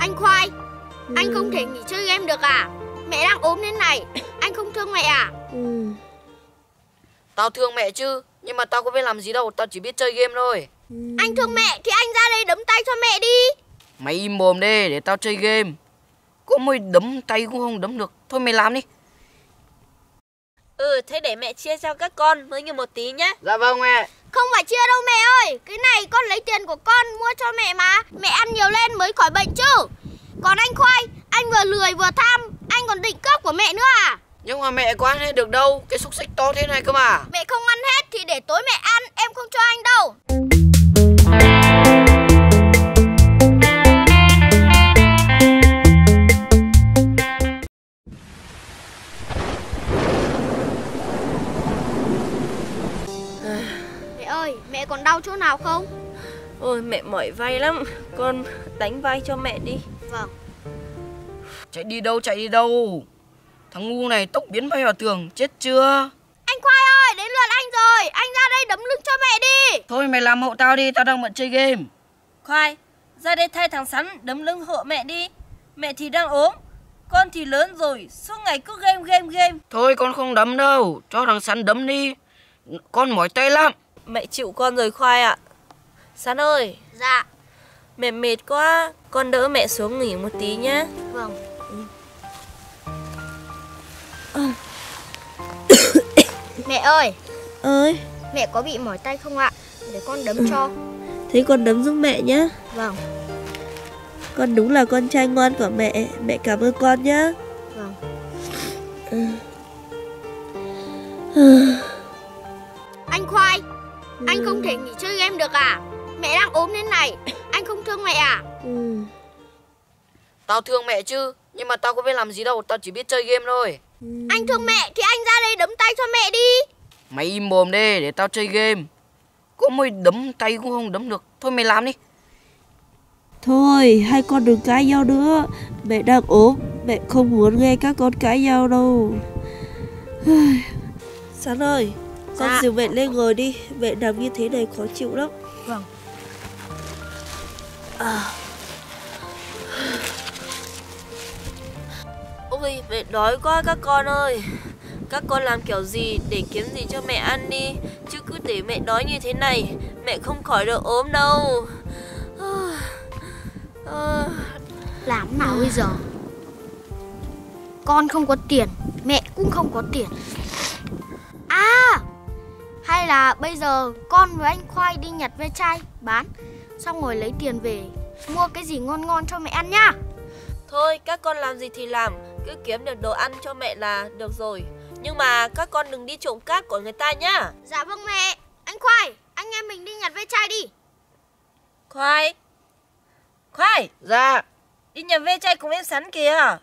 Anh Khoai ừ. Anh không thể nghỉ chơi game được à? Mẹ đang ốm thế này Anh không thương mẹ à? Ừ. Tao thương mẹ chứ Nhưng mà tao có biết làm gì đâu Tao chỉ biết chơi game thôi. Ừ. Anh thương mẹ thì anh ra đây đấm tay cho mẹ đi. Mày im mồm đi để tao chơi game. Có mày đấm tay cũng không đấm được Thôi mày làm đi. Ừ thế để mẹ chia cho các con mới như một tí nhé Dạ vâng mẹ Không phải chia đâu mẹ ơi. Cái này con lấy tiền của con mua cho mẹ mà. Mẹ ăn nhiều lên mới khỏi bệnh chứ. Còn anh Khoai Anh vừa lười vừa tham. Anh còn định cướp của mẹ nữa à? Nhưng mà mẹ có ăn hết được đâu? Cái xúc xích to thế này cơ mà. Mẹ không ăn hết thì để tối mẹ ăn. Em không cho anh đâu đau chỗ nào không? Ôi mẹ mỏi vai lắm. Con đánh vai cho mẹ đi. Vâng. Chạy đi đâu chạy đi đâu? Thằng ngu này tốc biến bay vào tường Chết chưa? Anh Khoai ơi đến lượt anh rồi. Anh ra đây đấm lưng cho mẹ đi. Thôi mày làm hộ tao đi. Tao đang bận chơi game. Khoai ra đây thay thằng Sắn đấm lưng hộ mẹ đi. Mẹ thì đang ốm Con thì lớn rồi. Suốt ngày cứ game game game. Thôi con không đấm đâu. Cho thằng Sắn đấm đi. Con mỏi tay lắm Mẹ chịu con rồi Khoai ạ. Sán ơi. Dạ. Mẹ mệt quá Con đỡ mẹ xuống nghỉ một tí nhé Vâng. Mẹ ơi. Ơi. Mẹ có bị mỏi tay không ạ? Để con đấm cho. Thế con đấm giúp mẹ nhé Vâng. Con đúng là con trai ngoan của mẹ. Mẹ cảm ơn con nhé Vâng. Khoai anh không thể nghỉ chơi game được à? Mẹ đang ốm thế này Anh không thương mẹ à? Ừ. Tao thương mẹ chứ Nhưng mà tao có biết làm gì đâu Tao chỉ biết chơi game thôi. Ừ. Anh thương mẹ thì anh ra đây đấm tay cho mẹ đi. Mày im mồm đi để tao chơi game. Có mày đấm tay cũng không đấm được. Thôi mày làm đi. Thôi hai con đừng cãi nhau nữa. Mẹ đang ốm Mẹ không muốn nghe các con cãi nhau đâu. Sáng ơi con dạ. dìu mẹ lên ngồi đi. Mẹ nằm như thế này khó chịu lắm. Vâng. À. Ôi mẹ đói quá các con ơi. Các con làm kiểu gì để kiếm gì cho mẹ ăn đi? Chứ cứ để mẹ đói như thế này Mẹ không khỏi được ốm đâu. Làm nào bây giờ? Con không có tiền Mẹ cũng không có tiền. À hay là bây giờ con với anh Khoai đi nhặt ve chai bán Xong rồi lấy tiền về mua cái gì ngon ngon cho mẹ ăn nhá. Thôi các con làm gì thì làm Cứ kiếm được đồ ăn cho mẹ là được rồi. Nhưng mà các con đừng đi trộm cát của người ta nhá. Dạ vâng mẹ. Anh Khoai Anh em mình đi nhặt ve chai đi. Khoai. Khoai. Dạ. Đi nhặt ve chai cùng em sắn kìa.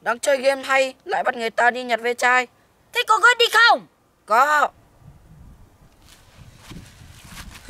Đang chơi game hay Lại bắt người ta đi nhặt ve chai Thế có có đi không? Có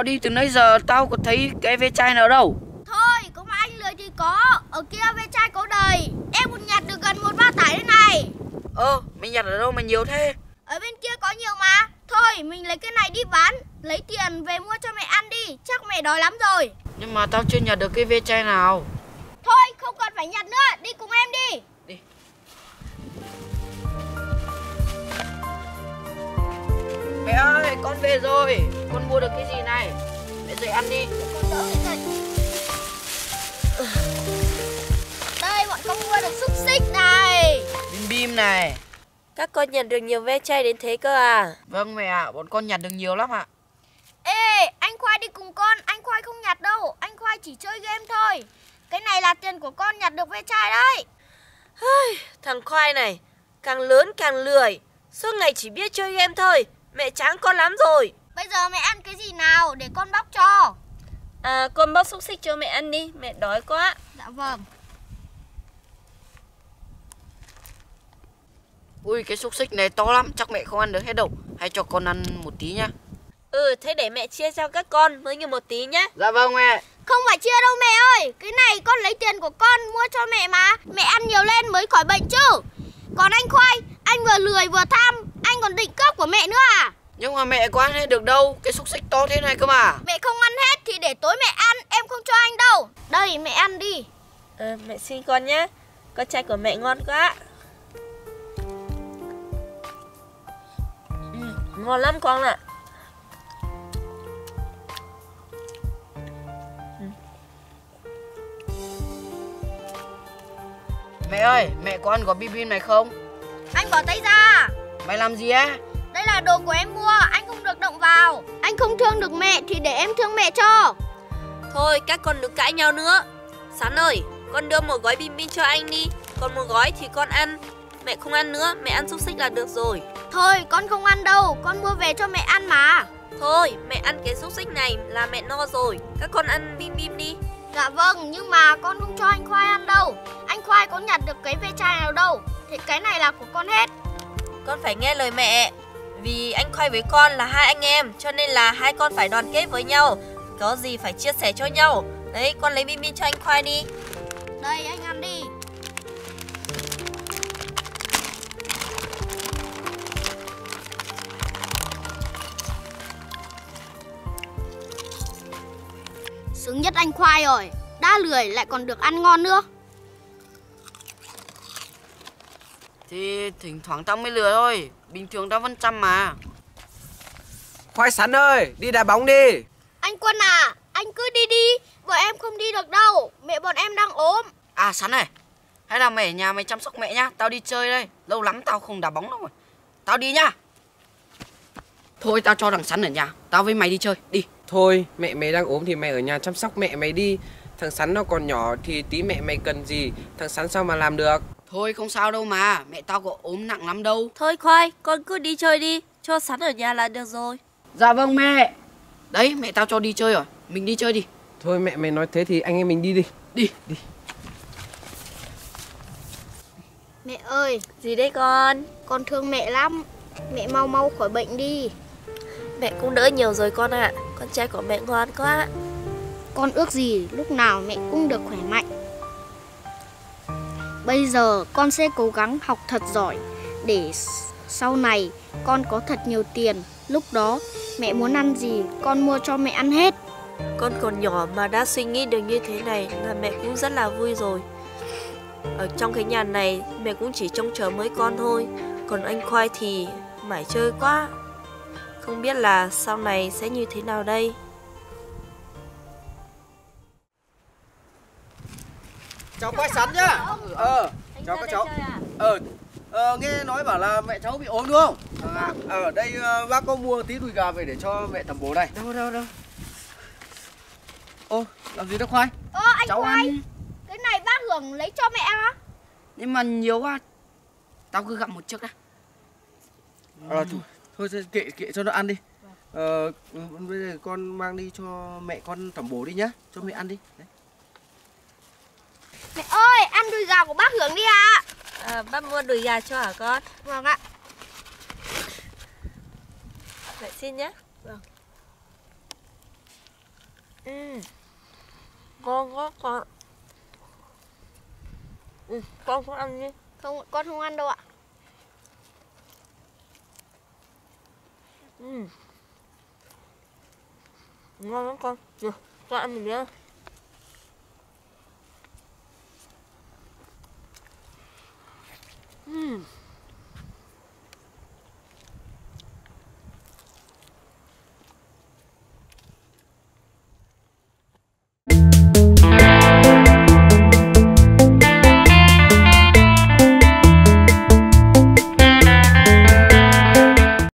Tao đi từ nãy giờ tao có thấy cái ve chai nào đâu. Thôi có mà anh lười thì có. Ở kia ve chai có đầy. Em còn nhặt được gần một bao tải thế này. Ơ mày nhặt ở đâu mà nhiều thế? Ở bên kia có nhiều mà. Thôi mình lấy cái này đi bán. Lấy tiền về mua cho mẹ ăn đi. Chắc mẹ đói lắm rồi. Nhưng mà tao chưa nhặt được cái ve chai nào. Thôi không cần phải nhặt nữa. Đi cùng em đi. Đi. Mẹ ơi con về rồi con mua được cái gì này? Mẹ dậy ăn đi. Đây bọn con mua được xúc xích này. Bim bim này. Các con nhận được nhiều ve chai đến thế cơ à? Vâng mẹ ạ à, bọn con nhặt được nhiều lắm ạ. Ê anh khoai đi cùng con. Anh khoai không nhặt đâu. Anh khoai chỉ chơi game thôi. Cái này là tiền của con nhặt được ve chai đấy. Thằng khoai này càng lớn càng lười. Suốt ngày chỉ biết chơi game thôi. Mẹ chán con lắm rồi. Bây giờ mẹ ăn cái gì nào để con bóc cho. À, con bóc xúc xích cho mẹ ăn đi, mẹ đói quá. Dạ vâng. Ui cái xúc xích này to lắm Chắc mẹ không ăn được hết đâu Hãy cho con ăn một tí nhá Ừ, thế để mẹ chia cho các con với như một tí nhé. Dạ vâng mẹ Không phải chia đâu mẹ ơi. Cái này con lấy tiền của con mua cho mẹ mà. Mẹ ăn nhiều lên mới khỏi bệnh chứ. Còn anh Khoai, anh vừa lười vừa tham, anh còn định cướp của mẹ nữa à? Nhưng mà mẹ có ăn hết được đâu Cái xúc xích to thế này cơ mà Mẹ không ăn hết thì để tối mẹ ăn, em không cho anh đâu. Đây mẹ ăn đi. Ừ, mẹ xin con nhé. Con trai của mẹ ngon quá. Ừ, ngon lắm con ạ. Mẹ ơi mẹ có ăn quả bim bim này không Anh bỏ tay ra. Mày làm gì á Đây là đồ của em mua, anh không được động vào. Anh không thương được mẹ thì để em thương mẹ cho. Thôi, các con đừng cãi nhau nữa. Sán ơi, con đưa một gói bim bim cho anh đi. Còn một gói thì con ăn. Mẹ không ăn nữa, mẹ ăn xúc xích là được rồi. Thôi con không ăn đâu, con mua về cho mẹ ăn mà. Thôi, mẹ ăn cái xúc xích này là mẹ no rồi. Các con ăn bim bim đi. Dạ vâng, nhưng mà con không cho anh Khoai ăn đâu. Anh Khoai có nhặt được cái ve chai nào đâu. Thì cái này là của con hết. Con phải nghe lời mẹ. Vì anh Khoai với con là hai anh em, cho nên là hai con phải đoàn kết với nhau. Có gì phải chia sẻ cho nhau. Đấy, con lấy bim bim cho anh Khoai đi. Đây anh ăn đi. Xứng nhất anh Khoai rồi. Đã lười lại còn được ăn ngon nữa. Thì thỉnh thoảng tao mới lừa thôi Bình thường tao vẫn chăm mà Khoai sắn ơi, đi đá bóng đi. Anh Quân à, anh cứ đi đi. Bọn em không đi được đâu. Mẹ bọn em đang ốm. À sắn này Hay là mày ở nhà mày chăm sóc mẹ nhá Tao đi chơi đây Lâu lắm tao không đá bóng đâu rồi Tao đi nhá Thôi tao cho thằng sắn ở nhà Tao với mày đi chơi Đi Thôi, mẹ mày đang ốm thì mày ở nhà chăm sóc mẹ mày đi. Thằng sắn nó còn nhỏ thì tí mẹ mày cần gì, thằng sắn sao mà làm được. Thôi không sao đâu mà Mẹ tao có ốm nặng lắm đâu Thôi Khoai, con cứ đi chơi đi. Cho sắn ở nhà là được rồi. Dạ vâng mẹ Đấy mẹ tao cho đi chơi rồi Mình đi chơi đi Thôi mẹ mày nói thế thì anh em mình đi đi. Đi Mẹ ơi, Gì đấy con? con thương mẹ lắm. Mẹ mau mau khỏi bệnh đi. Mẹ cũng đỡ nhiều rồi con ạ. Con trai của mẹ ngon quá. Con ước gì lúc nào mẹ cũng được khỏe mạnh. Bây giờ con sẽ cố gắng học thật giỏi để sau này con có thật nhiều tiền. Lúc đó, mẹ muốn ăn gì, con mua cho mẹ ăn hết. Con còn nhỏ mà đã suy nghĩ được như thế này là mẹ cũng rất là vui rồi. Ở trong cái nhà này, mẹ cũng chỉ trông chờ mấy con thôi. Còn anh Khoai thì mải chơi quá. Không biết là sau này sẽ như thế nào đây. Cháu quay sắn nhá. Ờ cháu các cháu. ờ ờ, nghe nói bảo là mẹ cháu bị ốm đúng không? À, ở đây ờ, bác có mua tí đùi gà về để cho mẹ tầm bổ này. Đâu đâu đâu. Ô làm gì đó khoai? Ơ anh Cháu Khoai, ăn cái này bác Hưởng lấy cho mẹ á? Nhưng mà nhiều quá. Tao cứ gặm một chiếc đã. Ờ thôi thôi thôi, kệ kệ cho nó ăn đi. Ờ ừ, bây giờ con mang đi cho mẹ con tẩm bổ đi nhá. Cho mẹ ăn đi. Đấy. Mẹ ơi, ăn đùi gà của bác Hưởng đi ạ. À, bác mua đùi gà cho hả con? Vâng ạ. Mẹ xin nhé. Vâng. Ừ. Ngon quá con. Ừ, con cũng ăn đi. Không, con không ăn đâu ạ. Ừ. Ngon lắm con. Được, con ăn mình nhé.